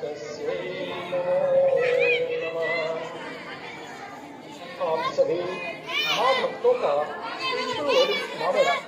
Namah. you, Sri Namah Tota. Namah.